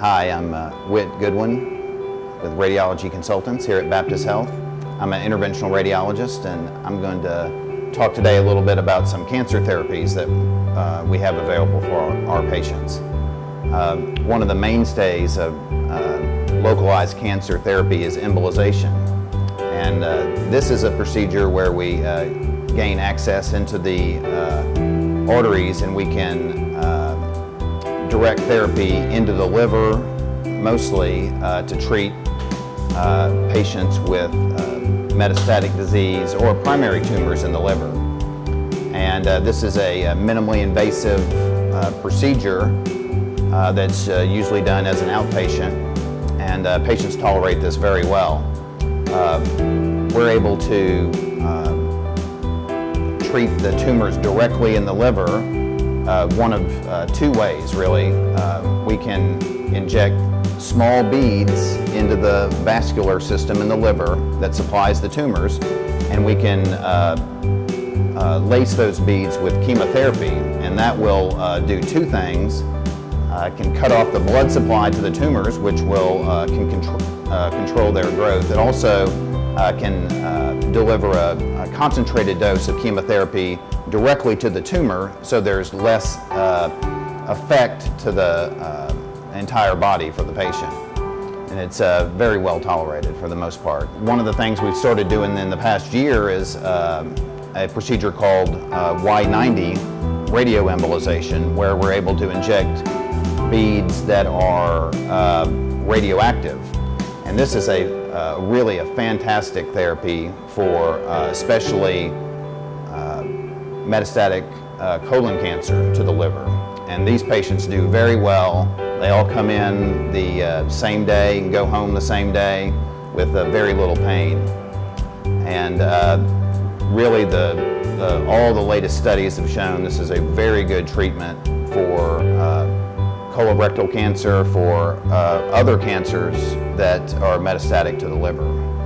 Hi, I'm uh, Whit Goodwin with Radiology Consultants here at Baptist Health. I'm an interventional radiologist and I'm going to talk today a little bit about some cancer therapies that uh, we have available for our, our patients. Uh, one of the mainstays of uh, localized cancer therapy is embolization. And uh, this is a procedure where we uh, gain access into the arteries and we can direct therapy into the liver, mostly uh, to treat uh, patients with uh, metastatic disease or primary tumors in the liver. And uh, this is a, minimally invasive uh, procedure that's usually done as an outpatient, and patients tolerate this very well. we're able to treat the tumors directly in the liver uh, one of uh, two ways, really. Uh, we can inject small beads into the vascular system in the liver that supplies the tumors, and we can uh, uh, lace those beads with chemotherapy, and that will uh, do two things. can cut off the blood supply to the tumors, which will can contr control their growth. It also can deliver a, a concentrated dose of chemotherapy directly to the tumor so there's less uh, effect to the uh, entire body for the patient. And it's uh, very well tolerated for the most part. One of the things we've started doing in the past year is uh, a procedure called uh, Y90 radioembolization where we're able to inject beads that are uh, radioactive. And this is a really a fantastic therapy for especially metastatic uh, colon cancer to the liver. And these patients do very well. They all come in the uh, same day and go home the same day with uh, very little pain. And uh, really the, the, all the latest studies have shown this is a very good treatment for uh, colorectal cancer, for uh, other cancers that are metastatic to the liver.